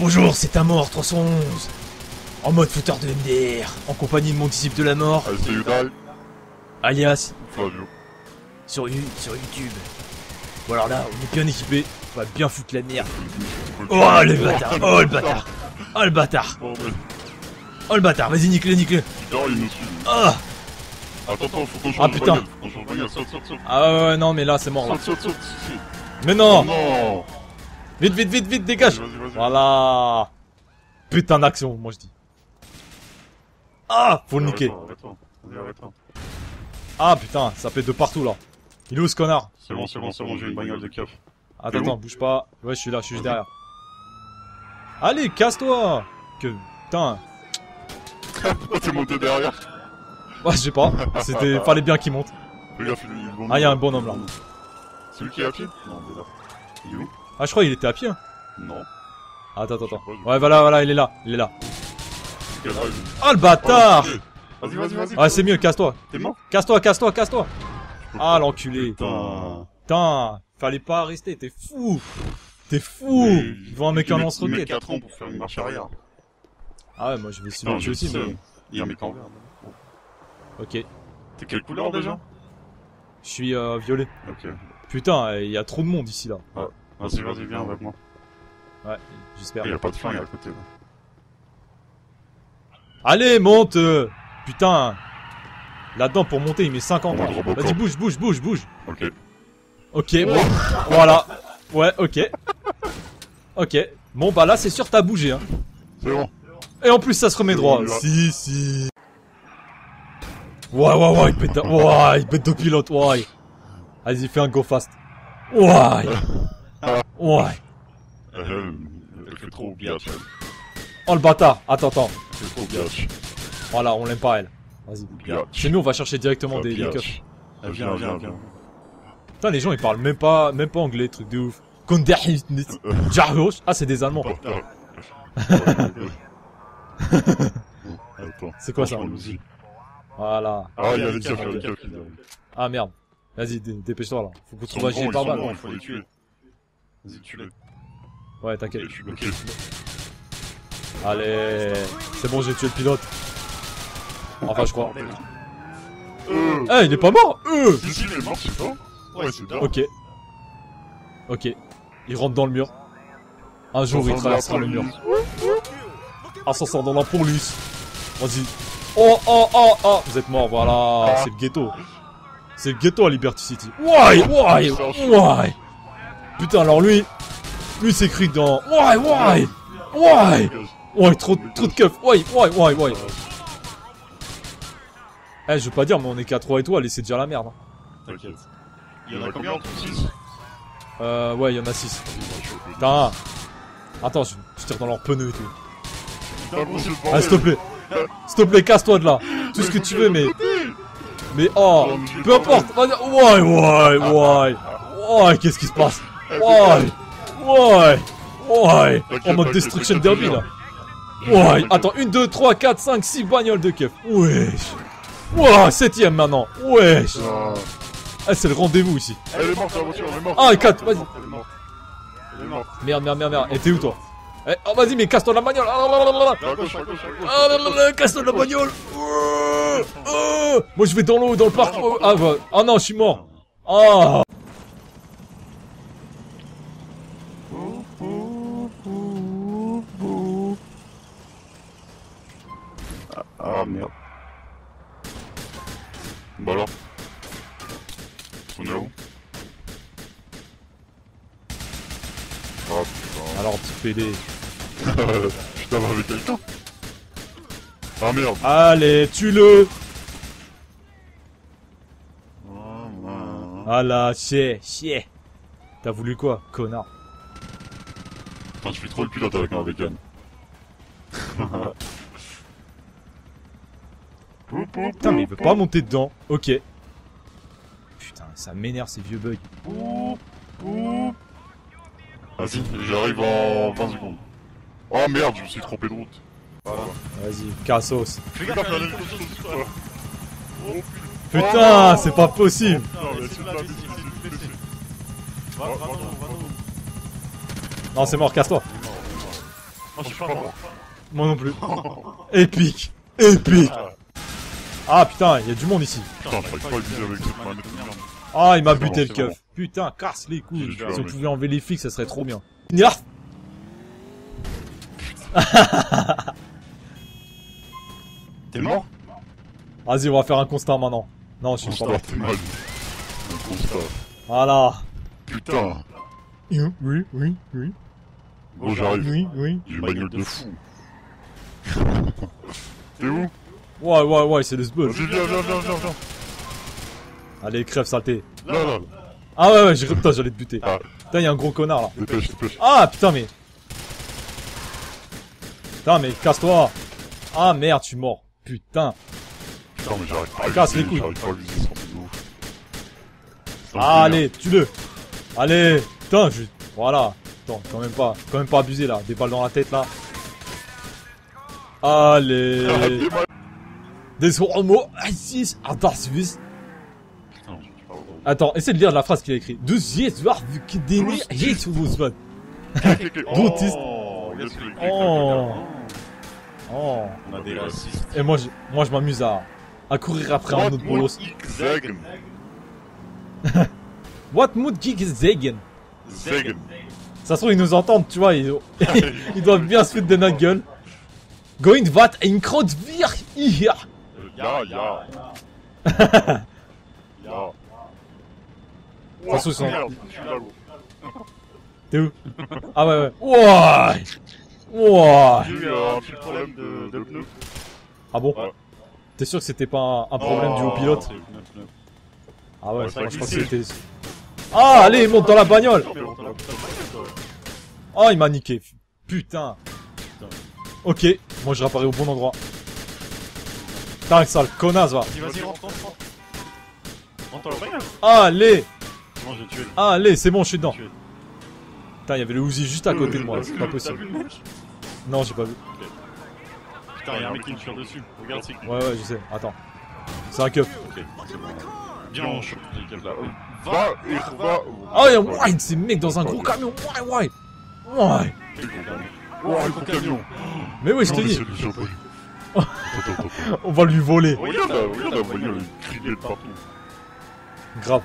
Bonjour, c'est ta mort 311 En mode footeur de MDR, en compagnie de mon disciple de la mort, die, alias. Flavio. sur, sur YouTube. Bon alors là, on est bien équipé, on va bien foutre la merde. Oh le bâtard. Oh le bâtard. Oh le bâtard. Oh le bâtard. Vas-y, nique-le, nique-le. Putain, il nous suit. Ah. Attends, attends, faut qu'on change Ah, de putain. Ah ouais, ouais, non, mais là, c'est mort, là. Mais Oh non. Non Vite, vite, vite, vite, dégage. Voilà Putain d'action, moi je dis. Ah Faut le niquer. Ah putain, ça pète de partout, là. Il est où, ce connard? C'est bon, c'est bon, c'est bon, j'ai une bagnole de keuf. Attends, attends, bouge pas. Ouais, je suis là, je suis juste derrière. Allez, casse-toi Que... Putain... Pourquoi t'es monté derrière Ouais, je sais pas. C'était... Fallait bien qu'il monte. Il. Ah, y a un bonhomme, là. C'est lui qui est à pied? Non, là. Il est où? Ah, je crois qu'il était à pied, hein. Non. Attends, attends, attends. Ouais, voilà, voilà, il est là. Il est là. Ah, le bâtard Vas-y, vas-y, vas-y. Ouais, c'est mieux, casse-toi. T'es mort? Casse-toi, casse-toi, casse-toi Ah, l'enculé. Putain. Putain, fallait pas rester, t'es fou T'es fou Ils vont un mec en il met- lance Il met roquette. 4 ans pour faire une marche arrière. Ah ouais, moi je vais essayer de aussi, mais... Il y a un mec en vert. Ok, T'es quelle couleur déjà? je suis euh, violet. Ok. Putain, il y a trop de monde ici, là. Vas-y, vas-y, viens avec moi. Ouais, j'espère. Il y a pas de flingue à côté là. Allez, monte euh. Putain Là-dedans, pour monter, il met 50 On va ans. le Robocop. Vas-y, bouge, bouge, bouge, bouge Ok. Ok, bon, voilà. Ouais, ok. Ok. Bon, bah là, c'est sûr, t'as bougé, hein. C'est bon. Et en plus, ça se remet droit. Si, si. Ouais, ouais, ouais, il pète, ouais, il pète de pilote, ouais. Vas-y, fais un go fast. Ouais. Ouais. Elle, elle fait trop Oh, le bâtard. Attends, attends. fait trop biatch. Voilà, on l'aime pas, elle. Vas-y. C'est mieux, on va chercher directement des, biatch. Viens, viens, viens. Putain, les gens, ils parlent même pas, même pas anglais, truc de ouf. Ah, c'est des Allemands. C'est quoi ça Voilà. Ah, il y a les. Ah, merde. Vas-y, dé- dépêche-toi, là. Faut qu'on trouve un gilet par balle. bons, il faut les tuer. Vas-y, tue-les. Ouais, Ok, t'inquiète. je suis bloqué. Allez. C'est bon, j'ai tué le pilote. Enfin, je crois. Euh, Eh, il est pas mort Euh si, si, il est mort, c'est pas Ouais, c'est bien. Ok. Ok. Il rentre dans le mur. Un jour, il traversera le mur. Ah, ça sort dans la police. Vas-y. Oh, oh, oh, oh. Vous êtes mort, voilà. C'est le ghetto. C'est le ghetto à Liberty City. Why, why, why? Putain, alors lui, lui s'écrit dans Why, why, why? Ouais, trop, trop de keufs. Why, why, why, why? Eh, je veux pas dire, mais on est qu'à 3 étoiles et c'est déjà la merde. hein. T'inquiète. Il y en a combien en tout 6 Euh, ouais, il y en a 6. Putain. Attends, je, je tire dans leurs pneus et tout. Ah, s'il te plaît. S'il te plaît, casse-toi de là. Tout ce que tu veux, mais. Mais oh, peu importe. Vas-y. Ouais, ouais, ouais. Ouais, qu'est-ce qui se passe? Ouais, ouais, ouais. En mode Destruction Derby là. Ouais, attends, 1, 2, 3, 4, 5, 6 bagnoles de keuf. Wesh. Ouais, septième maintenant. Wesh. Ah, c'est le rendez-vous ici. Elle est morte, la voiture, elle est morte. Ah, 4, vas-y. Merde, merde, merde, merde. Et t'es où toi? Eh, oh, vas-y, mais casse-toi la bagnole. Ah. Ah, casse-toi la bagnole. Euh, euh. Moi, je vais dans l'eau, dans le parc. Oh, Ah, bah. ah non, je suis mort. Ah. Ah merde. Bah alors On est où Oh putain. Alors, petit PD. Putain, avec quelqu'un Ah merde Allez, tue-le. Ah là, chier, chier. T'as voulu quoi, connard Putain, je fais trop le pilote avec un vegan. Putain, mais il veut pas monter dedans. Ok. Putain, ça m'énerve ces vieux bugs. Vas-y, j'arrive en 20 secondes. Oh merde, je me suis trompé de route. Vas-y, cassos. Toi. Oh Putain, c'est pas possible. putain. Non, c'est mort, casse-toi. Je suis pas mort. Moi non plus. Épique. Épique. Ah putain, il y a du monde ici. Putain, j'arrive pas à viser avec cette manette de merde. Ah, il m'a C'est bon, buté le c'est keuf. Putain, casse les couilles. Si on pouvait enlever les flics, ça serait trop bien. Yarf T'es mort? Vas-y, on va faire un constat maintenant. Non, je suis pas Constat, mort. t'es mal. Un constat. Voilà. Putain. Oui, oui, oui, oui. Bon, j'arrive. Oui, oui. J'ai une bagnole de fou. T'es où? Ouais, ouais, ouais, c'est le. Vas-y, viens, viens, viens, viens, viens. Allez, crève, saleté. Là, là, là. Ah ouais, ouais, j'ai putain, j'allais te buter. Ah. Putain, il y a un gros connard là. Dépêche, dépêche. Ah, putain, mais. Putain, mais casse-toi. Ah merde, suis mort. Putain. Putain, mais j'arrive pas à Casse les couilles. Pas à Ah, allez, tue-le. Allez. Putain, je. Voilà. Attends, quand même pas. Quand même pas abusé là. Des balles dans la tête là. Ah, Allez. Des je parle drôle. Attends, essaie de lire la phrase qu'il a écrite. Deux yeux, voir, vu qu'il dénire, yeux sous vos spots. Clic, clic, clic. D'autiste. Oh, Oh. Oh. On a des racistes. Et moi, je, moi, je m'amuse à, à courir après un autre bolos. What mood kick is Zegen? Zegen. Ça se trouve, ils nous entendent, tu vois, ils, ils doivent bien se foutre de notre gueule. Going wat in Krautbier hier. Ya, ya. Ya. toute façon, ils sont- Merde, je suis là, gros. T'es où? Ah ouais, ouais. Ouais. Ouais. J'ai eu un petit problème de, de pneu. Ah bon? Ouais. T'es sûr que c'était pas un, un problème dû au Oh. pilote. Ah ouais, moi, je crois que c'était... Ah, allez, monte dans la bagnole de. Oh, il m'a niqué. Putain. Ok, moi je réapparais au bon endroit. Putain, que sale connasse, va. Vas-y, vas-y, rentre, rentre, rentre. Rentre dans. Allez, Moi, j'ai tué. allez, c'est bon, je suis dedans. Putain, il y avait le Uzi juste à côté de moi, c'est pas possible. vu le mec Non, j'ai pas vu. Putain, y'a un mec qui me tire dessus. Regarde, c'est Ouais, ouais, je sais. Attends. C'est un keuf. Ok, c'est bon. Viens, on chope les là. Va, et va. Ah, il y a ouais, ces mecs dans un gros camion. Ouais, ouais. Ouais. Oh, le gros camion. Mais oui, je te Non, dis. Attends, attends, attends. on va lui voler. Regarde, regarde partout. Grave.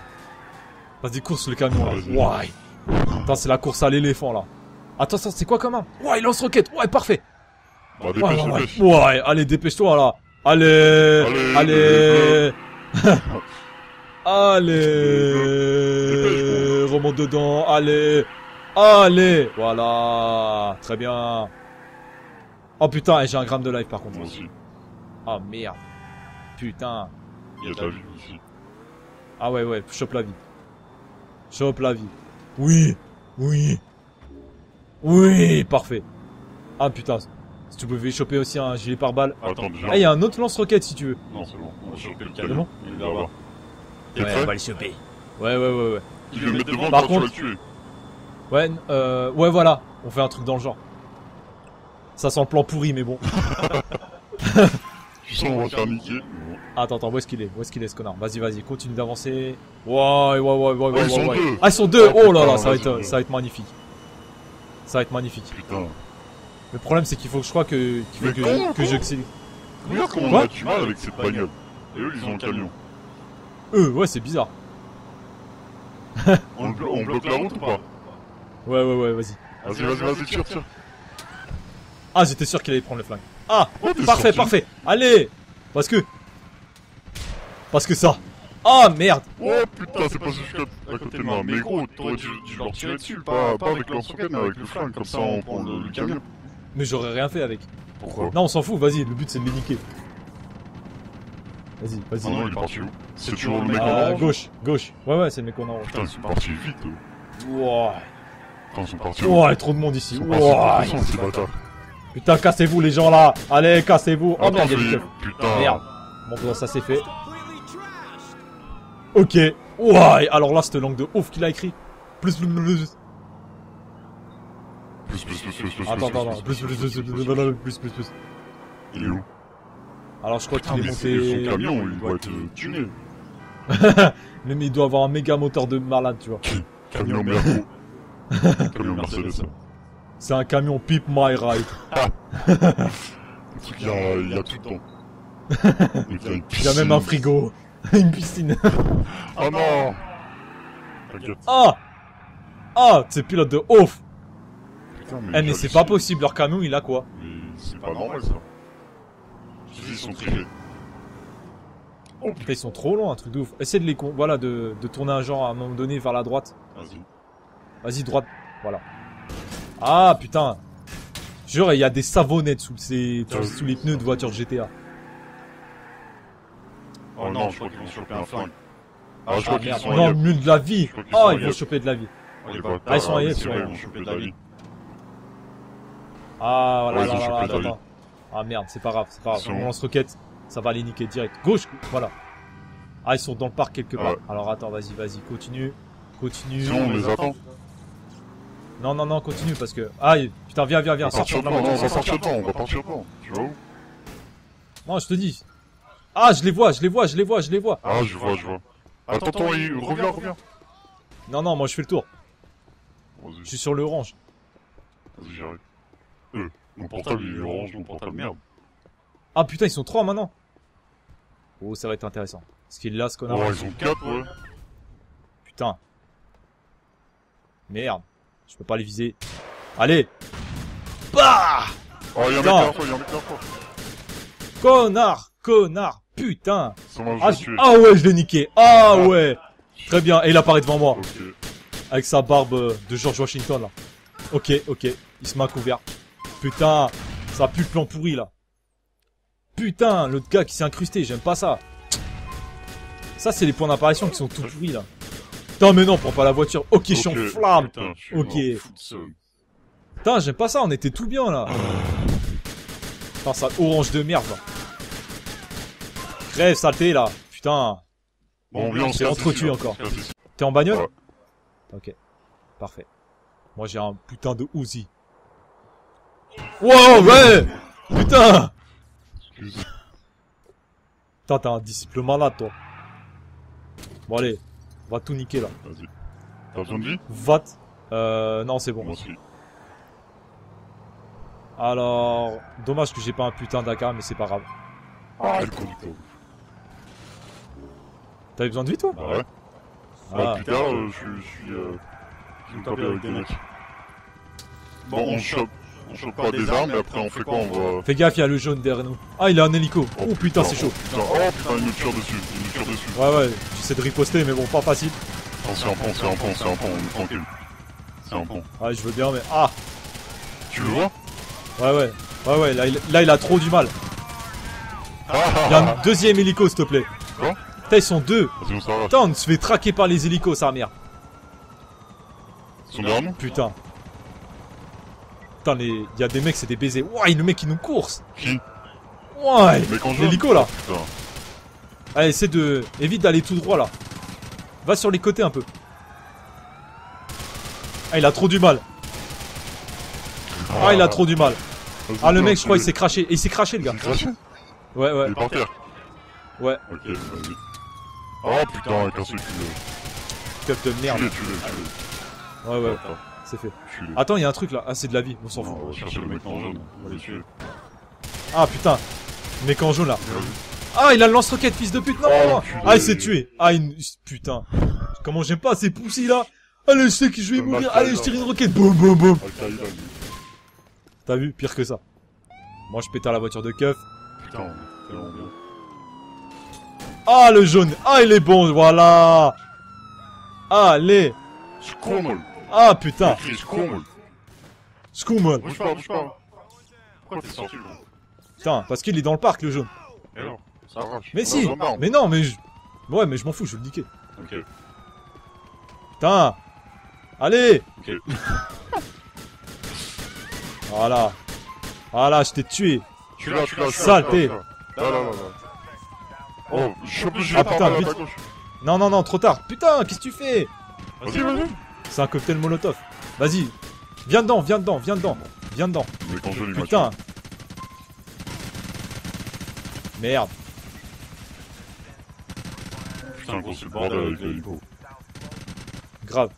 Vas-y, course le camion. Ouais. Attends, c'est la course à l'éléphant là. Attends, c'est quoi comme arme? Ouais, il lance roquette. Ouais, parfait. Bah, Ouais, dépêche, ouais, ouais. dépêche. Ouais, allez, dépêche-toi là. Allez, Allez, allez. Remonte dedans. Allez. Allez. Voilà. Très bien. Oh putain, et j'ai un gramme de life par contre. Moi aussi. Oh merde. Putain. Il y a la vie ici. Ah ouais, ouais, chope la vie. Chope la vie. Oui. Oui. Oui, parfait. Ah putain. Si tu pouvais choper aussi un gilet pare-balles. Attends, déjà. Eh, il y a un autre lance-roquette si tu veux. Non, c'est bon. On va choper le bon Il est Là-bas. là-bas. T'es prêt le choper. Ouais, ouais, ouais, ouais. Il le met devant, Par toi, tu vas contre- le tuer. Ouais, euh, ouais, voilà. On fait un truc dans le genre. Ça sent le plan pourri, mais bon. On va faire niquer. Attends, attends, où est-ce qu'il est? Où est-ce qu'il est ce connard? Vas-y, vas-y, continue d'avancer. Ouais, ouais, ouais, ouais, ouais, Ouais, ils ouais, sont deux. Ah, ils sont deux Oh là là, ça va être, ça va être magnifique. Ça va être magnifique. Putain. Le problème, c'est qu'il faut que je crois que, qu'il faut que, je Regarde comment on a du mal avec cette bagnole. Et eux, ils ont le camion. Euh, ouais, c'est bizarre. On, blo- on bloque la route ou pas? Ouais, ouais, ouais, vas-y. Vas-y, vas-y, vas-y, tire, tire. Ah, j'étais sûr qu'il allait prendre le flingue. Ah, Oh, parfait, parfait. Allez Parce que... Parce que ça. Ah, merde Oh putain, c'est pas juste à côté de moi. Mais gros, t'aurais dû, dû leur tirer dessus. Pas, pas avec le lance-roquette, mais avec le flingue. Comme ça, on prend le, le camion. Mais j'aurais rien fait avec. Pourquoi Non, on s'en fout, vas-y, le but c'est de les niquer. Vas-y, Ah non, vas-y. il est parti où C'est toujours le mec en Ah, orange gauche, gauche. Ouais, ouais, c'est le mec en orange. Putain, ils sont partis vite. eux. Ouais. Putain, ils sont partis où Ouais, trop de monde ici. Façon, ces bâtards. Putain, cassez-vous les gens là Allez, cassez-vous Oh merde, il Putain Merde Bon, ça c'est fait. Ok. Ouais, alors là, cette langue de ouf qu'il a écrit. Plus, plus, plus. Plus, plus, plus, plus, Attends, attends, attends. Plus, plus, plus, plus, plus, plus. Il est où? Alors, je crois qu'il est monté... son camion, il doit être tuné. mais, il doit avoir un méga moteur de malade, tu vois. Camion Merco. Camion Mercedes. C'est un camion Pip My Ride. Le truc, il y a, il y a tout dedans. Il y a une Il y a même un frigo. Une piscine. Oh non T'inquiète. Ah Ah, c'est pilote de ouf Putain, Eh mais c'est pas possible, leur camion il a quoi? Mais c'est pas normal ça. Je dis, ils sont trichés. Oh putain, Ils sont trop longs, un truc de ouf. Essaye de les con... Voilà, de, de tourner un genre à un moment donné vers la droite. vas-y. Vas-y, droite. Voilà. Ah, putain. Jure, il y a des savonnettes sous, ces, T'as sous les pneus de voiture GTA. Oh non, je crois qu'ils vont choper un flingue. Ah, je crois qu'ils sont Non, mieux de la vie. Oh, ils vont choper de la vie. Ah, ils sont ailleurs, ils sont de la vie. Ah, voilà, Ouais, ils ont là, là, chopé là, de la attends. Ah merde, c'est pas grave, c'est pas grave. On lance roquette, ça va les niquer direct. Gauche, voilà. Ah, ils sont dans le parc quelque part. Ouais. Alors attends, vas-y, vas-y, continue. Continue. Sinon, on les attend. Non, non, non, continue parce que. Ah, putain, viens, viens, On viens, va partir sortir de la dedans, non, on va partir dedans, on va partir dedans. Tu vois où? Non, je te dis. Ah, je les vois, je les vois, je les vois, je les vois. Ah, je vois, je vois. Attends, attends, il... reviens, reviens. Non, non, moi je fais le tour. Je suis sur le orange. vas-y, j'arrive. Euh, mon portable, il est orange, mon portable, merde. Ah putain, ils sont trois maintenant. Oh, ça va être intéressant. Ce qu'il là, ce connard. Oh, ils ont 4, ouais. Putain. Merde. Je peux pas les viser. Allez. Bah Oh, il y en a il y a qu'un fois. Connard Connard Putain ah, ah ouais, je l'ai niqué. Ah ouais Très bien. Et il apparaît devant moi. Avec sa barbe euh, de George Washington, là. Ok, ok. Il se met à couvert. Putain Ça pue le plan pourri, là. Putain L'autre gars qui s'est incrusté, j'aime pas ça. Ça, c'est les points d'apparition qui sont tout pourris, là. Putain, mais non, prends pas la voiture. Ok, je suis en flamme. Ok. Putain, j'aime pas ça, on était tout bien là. Putain, ça orange de merde là. Crève, saleté là. Putain. Bon, viens, on se C'est casse entretué ici, là. encore. T'es en bagnole Ouais. Ok. Parfait. Moi j'ai un putain de Uzi. Wow, ouais Putain. Putain, t'es un disciple malade toi. Bon allez, va tout niquer là. Vas-y. T'as besoin de vie Va. t- Euh, non, c'est bon. Moi aussi. Alors, dommage que j'ai pas un putain d'AK, mais c'est pas grave. Ah, le conducteur. T'avais besoin de vie toi Bah ouais. Ah. Bah, euh, je je suis... euh, Je me tape avec des mecs. Bon, on chope. On chope pas des armes, et après on fait quoi On va... Fais gaffe, il y a le jaune derrière nous. Ah, il a un hélico. Oh putain, c'est chaud. Putain, oh putain, il nous tire dessus. Il nous tire dessus. Ouais, ouais, j'essaie de riposter, mais bon, pas facile. Non, c'est un pont, c'est un pont, c'est un pont, on est tranquille. C'est un pont. Ouais, je veux bien, mais. Ah Tu le vois Ouais, ouais. Ouais, ouais, là, il, là, il a trop du mal. Ah Il y a un deuxième hélico, s'il te plaît. Quoi Putain, ils sont deux. Vas-y, on s'arrache. Putain, on se fait traquer par les hélicos, sa mère. Ils sont derrière nous Putain. Putain, les... il y a des mecs, c'est des baisers. Ouais, le mec, il nous course. Qui Ouais. L'hélico, là. Putain. Allez, essaie de... Évite d'aller tout droit, là. Va sur les côtés, un peu. Ah, il a trop du mal. Ah, il a trop du mal. Ah, le mec, je crois, il s'est craché. Et il s'est craché, le gars. Il s'est craché Ouais, ouais. Il est par terre. Ouais. Ok, vas-y. Oh putain, avec un seul Keuf de merde. l'es, tu l'es, tu l'es. Ouais, ouais. C'est fait. Attends, il y a un truc, là. Ah, c'est de la vie. On s'en fout. On va chercher le mec en jaune. On va les tuer. Ah, putain. Mec en jaune, là. Ah, il a le lance-roquette, fils de pute. Non, Oh, non, non. enculé. Ah, il s'est tué. Ah, il... putain. Comment j'aime pas ces poussis, là. Allez, je sais que je vais mourir. Allez, je tire une roquette. Boum, boum, boum. T'as vu? Pire que ça. Moi, je pétale la voiture de keuf. Putain, bien. Ah, le jaune. Ah, il est bon. Voilà. Allez. Ah, putain. Scoumel Scoumel. Bouge pas, bouge pas Pourquoi t'es sorti, là Putain, parce qu'il est dans le parc, le jaune. Et alors Ça arrache. Mais si. Mais non, mais je... Ouais, mais je m'en fous, je vais le niquer. Ok. Putain. Allez. Ok. Voilà. Voilà, je t'ai tué. Je suis là, je suis là, je suis là. Saleté. Là, là, là, là. Oh, je suis obligé Ah, de putain, parler à vite. Non, non, non, trop tard. Putain, qu'est-ce que tu fais? Vas-y, vas-y. C'est un cocktail molotov. Vas-y. Viens dedans, viens dedans, viens dedans. Viens dedans. Putain. Merde. Putain, gros, c'est le bordel avec l'hélico. Grave.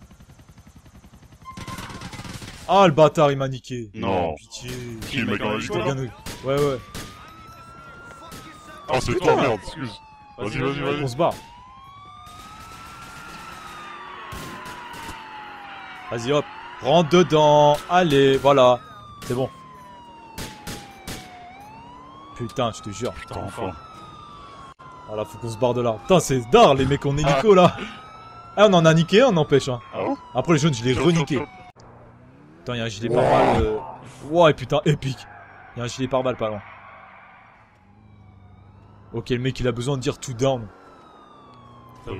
Ah, le bâtard, il m'a niqué. Non. Pitié. Qui, le mec en hélico, bien. Ouais, ouais. Ah, c'est toi, merde, excuse. Vas-y, vas-y, On vas-y. se barre. Vas-y, hop. Rentre dedans. Allez, voilà. C'est bon. Putain, je te jure. Putain, enfin. Voilà, faut qu'on se barre de là. Putain, c'est d'art, les mecs en hélico, là. Ah, on en a niqué un, n'empêche, hein. Ah ouais Après, les jaunes, je les Chop, reniqué. Putain, y'a un gilet pare-balles. euh... Ouais, putain, épique. Y'a un gilet pare-balles pas loin. Ok, le mec, il a besoin de dire tout down. Ça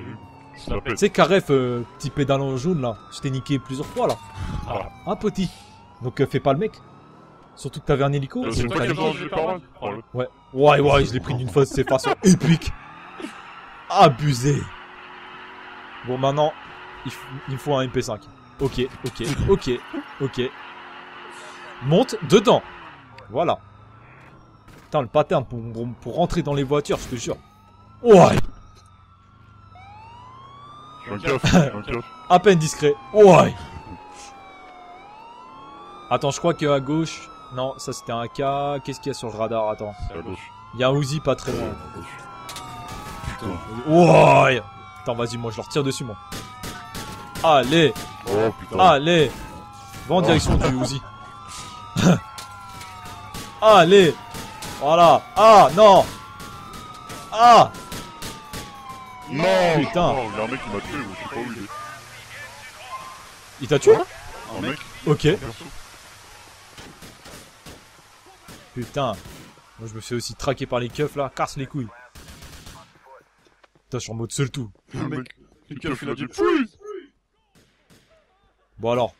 Tu sais, Caref, euh, petit pédalant jaune, là. Je t'ai niqué plusieurs fois, là. Ah. Hein, petit Donc, euh, fais pas le mec. Surtout que t'avais un hélico. Euh, C'est toi qui as besoin de parole Prends-le. Ouais. Ouais, ouais, je l'ai pris d'une fois, c'est façon épique. Abusé. Bon, maintenant, il me faut un MP5. Ok, ok, ok, ok. Monte dedans. Voilà. Putain, le pattern pour, pour, pour rentrer dans les voitures, je te jure. Ouais, Keuf. à peine discret. Ouais. Attends, je crois qu'à gauche... Non, ça c'était un cas. Qu'est-ce qu'il y a sur le radar? Attends. À gauche. Il y a un Uzi pas très loin. Putain. Ouais Attends, vas-y, moi je leur tire dessus, moi. Allez Oh putain. Allez Va en direction du Uzi. Allez Voilà Ah, non Ah Non Putain. Il y a un mec qui m'a tué, je sais pas où il est. Il t'a tué Un mec Ok. Putain. Moi je me fais aussi traquer par les keufs là. Casse les couilles. Putain, je suis en mode seul tout. Un mec. Il a dit Freeze Bon alors.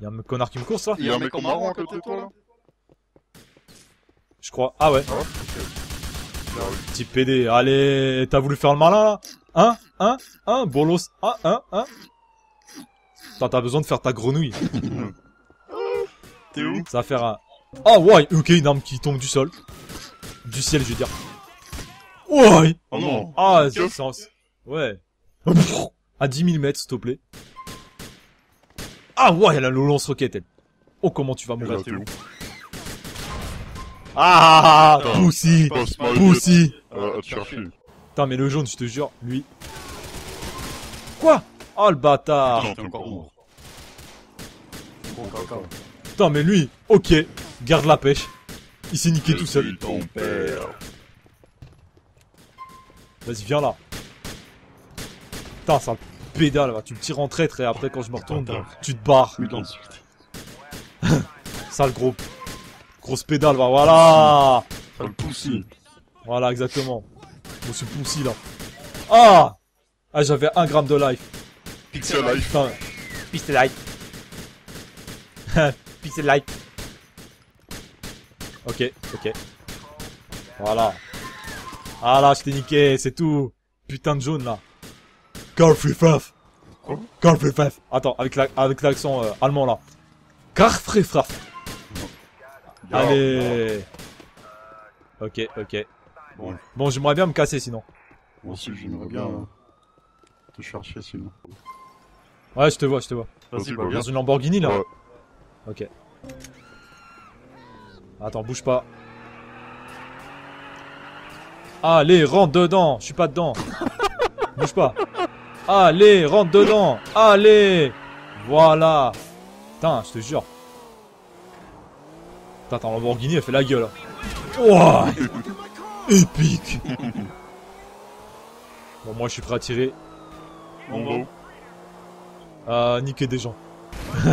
Il y a un connard qui me course là Il y a un mec en marron à côté de toi là Je crois. Ah ouais. Ah. Petit PD. Allez, t'as voulu faire le malin là Hein Hein Hein Bolos Ah, hein Hein Putain, t'as besoin de faire ta grenouille. T'es où Ça va faire un... Ah ouais Ok, une arme qui tombe du sol. Du ciel, je veux dire. Ouais Oh non Ah, c'est sens. Ouais. À 10 000 mètres, s'il te plaît. Ah ouais, elle a le lance-roquette, elle. Oh, comment tu vas mourir Ah à, à te chercher. Putain, mais le jaune, je te jure, lui... Quoi? Oh, le bâtard Putain, mais lui, ok, garde la pêche. Il s'est niqué tout seul. Vas-y, viens là. Putain, ça pédale, va. Tu me tires en traître et après, quand je me retourne, tu te barres. Oui, l'insulte. Grosse pédale, va. Voilà. Le poussi. Voilà, exactement. Je suis poussi là. Ah Ah, j'avais un gramme de life. Pixel Life. Putain. Pixel life. Pixel life. Ok, ok. Voilà. Ah là, je t'ai niqué, c'est tout. Putain de jaune là. Karfrifaf. Quoi? Karfrifaf. Attends, avec la, avec l'accent euh, allemand là. Karfrifaf. Allez. Ok, ok. Bon, Bon, j'aimerais bien me casser sinon. moi aussi j'aimerais bien euh, te chercher sinon. Ouais, je te vois, je te vois. Vas-y, bah, bah, Dans une Lamborghini là Ouais. Ok. Attends, bouge pas. Allez, rentre dedans. Je suis pas dedans. bouge pas. Allez, rentre dedans. Allez. Voilà. Putain, je te jure. Putain, ta Lamborghini, elle fait la gueule. Ouah. Épique. Bon, moi, je suis prêt à tirer. On va où À niquer des gens.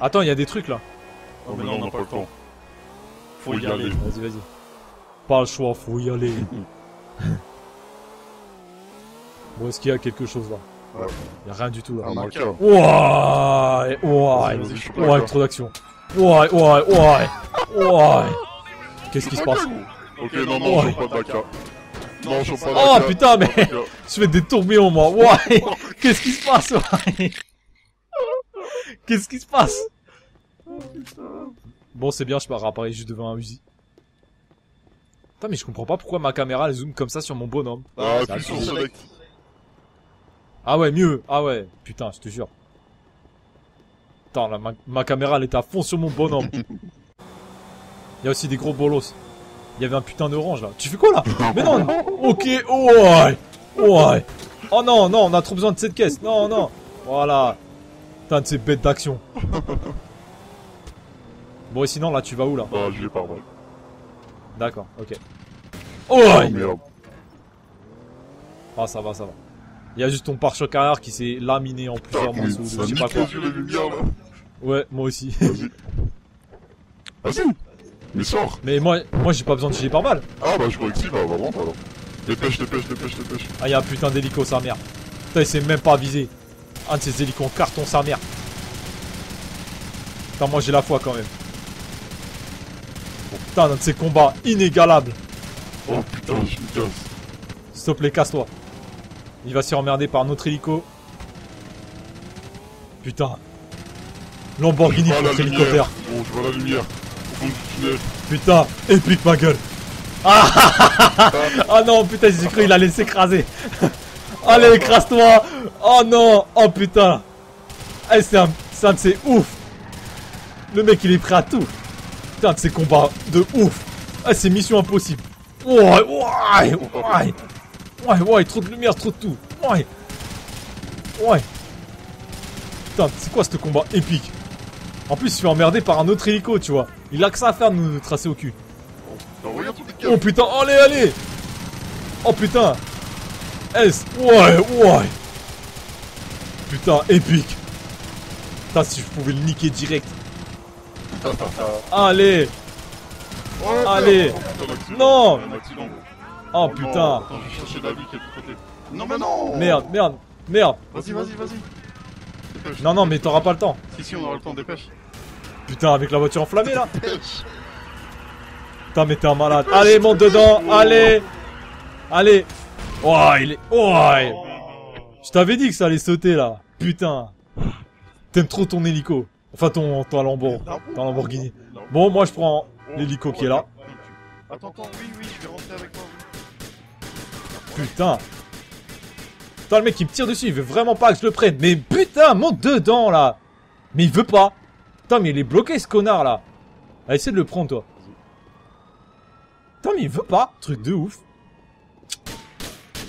Attends, il y a des trucs là. Oh, mais non, on n'a pas le temps. Faut y aller. Vas-y, vas-y. Pas le choix, faut y aller. bon, est-ce qu'il y a quelque chose là Ouais. Il y a rien du tout là. Un pas ouais, d'accord. trop d'action. Ouais, ouais, ouais, ouais. Qu'est-ce qui se passe? Ok, non, non, Ouais. je pas de Baka. Non, je pas de Oh putain, mais je fais des tourbillons moi. Ouais, qu'est-ce qui se passe Qu'est-ce qui se passe? Bon, c'est bien, je pars apparaître juste devant un Uzi. Putain, mais je comprends pas pourquoi ma caméra elle zoome comme ça sur mon bonhomme. Ah, plus sur select. Ah ouais, mieux. Ah ouais, putain, je te jure. Là, ma, ma caméra, elle était à fond sur mon bonhomme. Il y a aussi des gros bolos. Il y avait un putain d'orange, là. Tu fais quoi, là Mais non Ok, ouais Ouais Oh non, non, on a trop besoin de cette caisse. Non, non Voilà. Putain de ces bêtes d'action. Bon, et sinon, là, tu vas où, là Bah, vais par. D'accord, ok. Ouais Merde. Ah, ça va, ça va. Il y a juste ton pare-choc arrière qui s'est laminé en plusieurs morceaux. Je sais pas quoi. les yeux, les lumières, là. Ouais, moi aussi. Vas-y. Vas-y. Mais sors. Mais moi, moi j'ai pas besoin de gilet par balle. Ah, bah, je crois que si, bah, bah, rentre, alors. Dépêche, dépêche, dépêche, dépêche. Ah, y a un putain d'hélico, sa mère. Putain, il s'est même pas visé. Un de ces hélicos en carton, sa mère. Putain, moi j'ai la foi quand même. Putain, un de ces combats inégalables. Oh, putain, je me casse. S'il te plaît, casse-toi. Il va se faire emmerder par notre hélico. Putain. Lamborghini Ah, la contre lumière. hélicoptère. Bon, je vois la lumière. Au fond du tunnel. Putain, épique ma gueule. Ah, ah non, putain, j'ai cru qu'il allait s'écraser. Allez, écrase-toi. Oh non, oh putain. Eh, c'est un, c'est un de ces ouf. Le mec, il est prêt à tout. Putain, de ces combats de ouf. Ah, c'est mission impossible. Ouais, ouais, ouais. Ouais, ouais, trop de lumière, trop de tout. Ouais. Ouais. Putain, c'est quoi ce combat épique? En plus, il se fait emmerder par un autre hélico, tu vois. Il a que ça à faire de nous tracer au cul. Oh putain, allez, allez Oh putain S, ouais, ouais Putain, épique Putain, si je pouvais le niquer direct. Allez. Allez. Non. Oh putain je. Non, mais non Merde, merde, merde Vas-y, vas-y, vas-y. Dépêche. Non, non, mais t'auras pas le temps. Si, si, on aura le temps, dépêche. Putain, avec la voiture enflammée, là. Putain, mais t'es un malade. Allez, monte dedans Allez Allez Oh, il est... Oh, ouais. Je t'avais dit que ça allait sauter, là. Putain T'aimes trop ton hélico. Enfin, ton, ton Lambo. Ton Lamborghini. Bon, moi, je prends l'hélico qui est là. Attends, attends, oui, oui, je vais rentrer avec oui. Putain. Putain, le mec, il me tire dessus. Il veut vraiment pas que je le prenne. Mais putain, monte dedans, là. Mais il veut pas. Putain, mais il est bloqué, ce connard, là. Ah, essaie de le prendre, toi. Putain, mais il veut pas. Truc de ouf.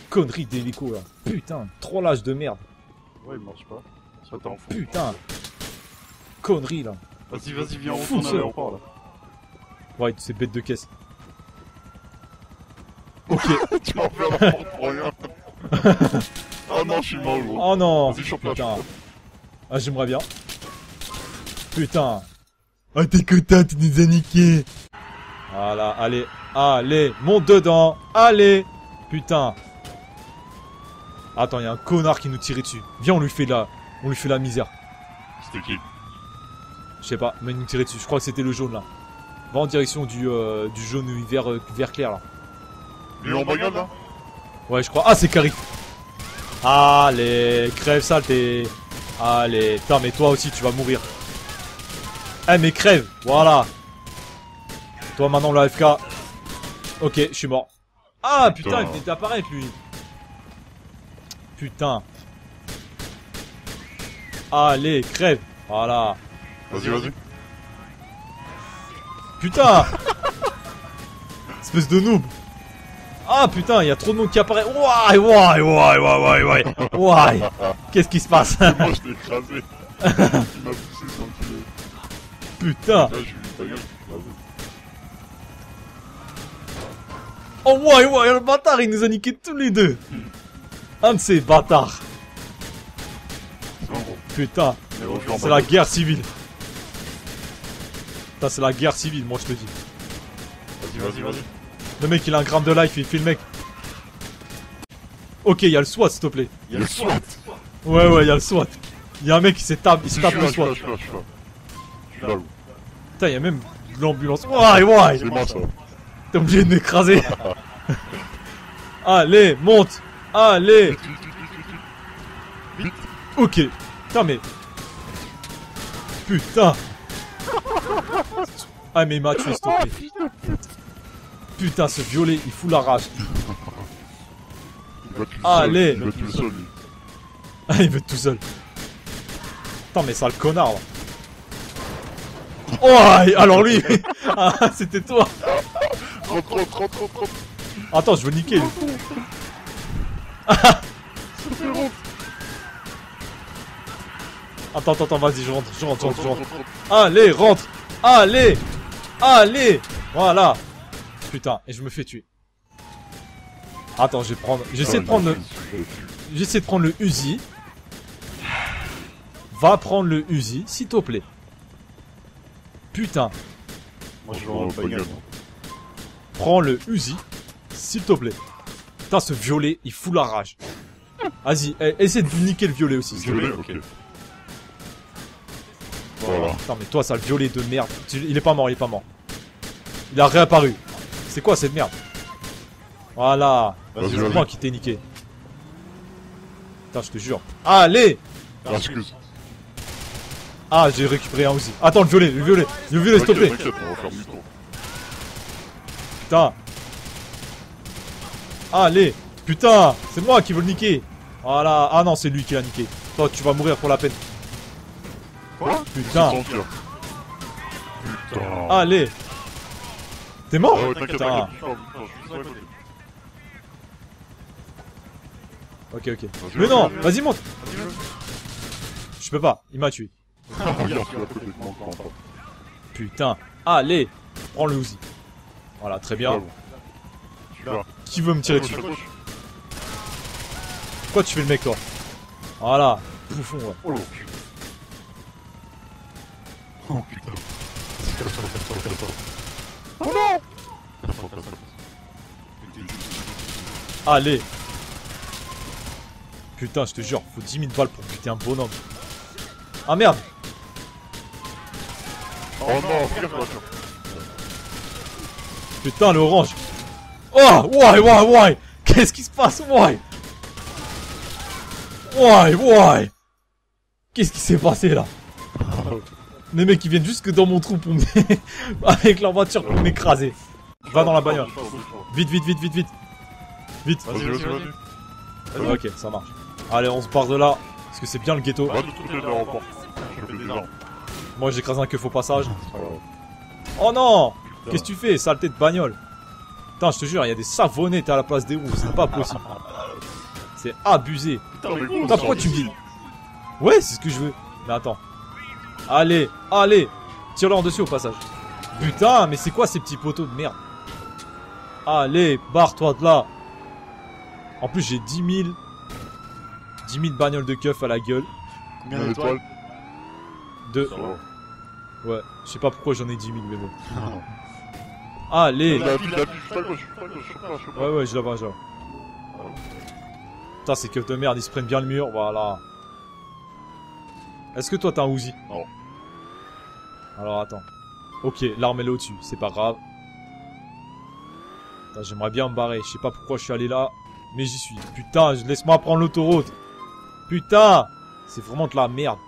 Connerie d'hélico, là. Putain, trop lâche de merde. Ouais, il marche pas. Attends, faut... Putain. Connerie, là. Vas-y, vas-y, viens, on Fou, retourne ça. à l'aéroport, là. Ouais, c'est bête de caisse. Ok. tu fait la porte pour rien. oh non, je suis mort, gros. Oh non. Putain. Ah, j'aimerais bien. Putain. Ah, t'es content, tu nous as niqué. Voilà, allez, allez, monte dedans, allez. Putain. Attends, il y a un connard qui nous tirait dessus. Viens, on lui fait la, on lui fait la misère. C'était qui Je sais pas, mais il nous tirait dessus. Je crois que c'était le jaune là. Va en direction du, euh, du jaune vert, euh, vert clair là. Il est en là Ouais, je crois. Ah, c'est Carrie. Allez, crève saleté. Allez, putain, mais toi aussi, tu vas mourir. Eh, mais crève, voilà. Toi, maintenant, le AFK. Ok, je suis mort. Ah, putain, Putain. il venait d'apparaître, lui. Putain. Allez, crève. Voilà. Vas-y, vas-y. Putain Espèce de noob Ah putain, il y a trop de monde qui apparaît. Ouais, ouais, ouais, ouais, ouais. Ouais. Qu'est-ce qui se passe? Moi, je l'ai écrasé. Il m'a poussé sans qu'il Putain. Oh ouais, ouais, le bâtard, il nous a niqué tous les deux. Un de ces bâtards. Putain, c'est la guerre civile. Putain, c'est la guerre civile, moi je te dis. Vas-y, vas-y, vas-y. Le mec, il a un gramme de life, il fait le mec. Ok, il y a le SWAT, s'il te plaît. Il y a le SWAT. Ouais, ouais, il y a le SWAT. Il y a un mec qui s'est tapé, il se tape le SWAT. je suis là, je suis là. Je suis là, gros. Putain, il y a même de l'ambulance. C'est moi, ça. T'es obligé de m'écraser. Allez, monte. Allez. Ok. Putain, mais. Putain. Ah, mais il m'a tué, s'il te plaît. Putain, ce violet, il fout la rage. Il Allez. Il va le seul, lui. Ah, il veut tout seul. Putain, mais sale connard, là. Oh, alors lui Ah, c'était toi Rentre, rentre, rentre, rentre, rentre. Attends, je veux niquer. lui. Attends, attends, attends, vas-y, je rentre, je rentre, je rentre, je rentre. Allez, rentre Allez Allez Voilà Putain, et je me fais tuer. Attends, je vais prendre... J'essaie de prendre le... J'essaie de prendre le Uzi. Va prendre le Uzi, s'il te plaît. Putain, Moi je Oh, pas prends le Uzi, s'il te plaît. Putain, ce violet, il fout la rage. Vas-y, eh, essaie de niquer le violet aussi. s'il te plaît. Violet, ok. Voilà. Putain, mais toi, ça le violet de merde. Il est pas mort, il est pas mort. Il a réapparu. C'est quoi cette merde Voilà. Vas-y, C'est vas-y. moi qui t'ai niqué. Putain, je te jure. Allez Ah, excuse. Ah, j'ai récupéré un aussi. Attends, le violet, le violet. Le violet, s'il te plaît. Putain. Allez. Putain, c'est moi qui veux le niquer. Voilà. Ah non, c'est lui qui l'a niqué. Toi, tu vas mourir pour la peine. Quoi Putain. Putain. Allez. T'es mort Ah t'inquiète, je suis côté. Ok, ok. Mais non, vas-y. monte. Je peux pas, il m'a tué. Pas. Putain. Allez. Prends le Uzi. Voilà, très bien. Ah. Qui veut me tirer dessus. Pourquoi tu fais le mec, toi? Voilà. Bouffon, ouais. Oh putain. Allez. Putain, je te jure, faut 10 000 balles pour buter un bonhomme. Ah merde Oh non. Putain, le orange Oh Why, why, why? Qu'est-ce qui se passe Why? Why, why? Qu'est-ce qui s'est passé là? Les mecs ils viennent jusque dans mon trou pour me... avec leur voiture pour m'écraser. Va dans la bagnole. Vite, vite, vite, vite, vite. Vite. Vas-y, vas-y, vas-y. Ok, ça marche. Allez, on se part de là. Parce que c'est bien le ghetto. Va de. Moi j'écrase un keuf au passage. Alors, Oh non Qu'est-ce que tu fais, saleté de bagnole Putain, je te jure, il y a des savonnettes à la place des roues, c'est pas possible. C'est abusé. Putain, pourquoi tu me dis Ouais, c'est ce que je veux. Mais attends. Allez, allez Tire-le en dessus au passage. Putain, mais c'est quoi ces petits poteaux de merde Allez, barre-toi de là En plus, j'ai 10 000... 10 000 bagnoles de keuf à la gueule. Combien d'étoiles étoile De... Ça va. Ouais, je sais pas pourquoi j'en ai 10 000, mais bon. Allez. Ouais, ouais, je la vois, je la vois. Putain, ces keufs de merde, ils se prennent bien le mur, voilà. Est-ce que toi t'as un Uzi? Non. Alors attends. Ok, l'arme elle est au-dessus, c'est pas grave. J'aimerais bien me barrer, je sais pas pourquoi je suis allé là, mais j'y suis. Putain, laisse-moi prendre l'autoroute. Putain C'est vraiment de la merde.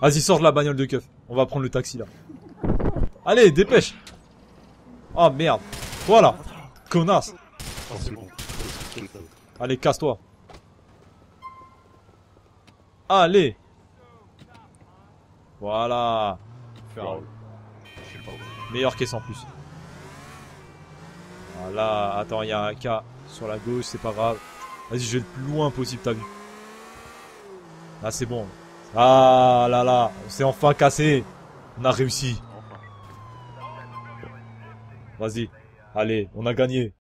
Vas-y, sors de la bagnole de keuf. On va prendre le taxi là. Allez, dépêche Oh merde Voilà Connasse Ah. Allez, casse-toi. Allez. Voilà. Meilleur caisse en plus. Voilà. Attends, il y a un cas sur la gauche, c'est pas grave. Vas-y, je vais le plus loin possible, t'as vu. Là, c'est bon. Ah là là, on s'est enfin cassé. On a réussi. Vas-y. Allez, on a gagné.